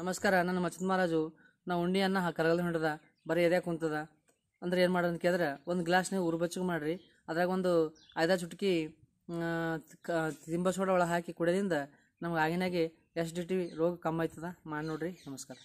ನಮಸ್ಕಾರ ನನ್ನ ಮಚ್ಚದ ಮಹಾರಾಜು. ನಾವು ಉಂಡಿ ಅನ್ನ ಕರಗಲ್ ಹೊಂಡದ ಬರೀ ಎದೆ ಕುಂತದ? ಅಂದ್ರೆ ಏನು ಮಾಡೋದು ಅಂತ ಕೇಳಿದ್ರೆ, ಒಂದು ಗ್ಲಾಸ್ ನೀವು ಉರು ಬೆಚ್ಚಗೆ ಮಾಡಿರಿ. ಅದ್ರಾಗ ಒಂದು ಐದಾ ಚುಟ್ಕಿ ತಿಂಬ ಸೋಡ ಒಳಗೆ ಹಾಕಿ ಕುಡಿಯೋದ್ರಿಂದ ನಮ್ಗೆ ಆಗಿನಾಗೆ ಎಸ್ ಡಿ ಟಿ ರೋಗ ಕಮ್ಮಿ ಆಯ್ತದ. ಮಾಡಿ ನೋಡ್ರಿ ನಮಸ್ಕಾರ.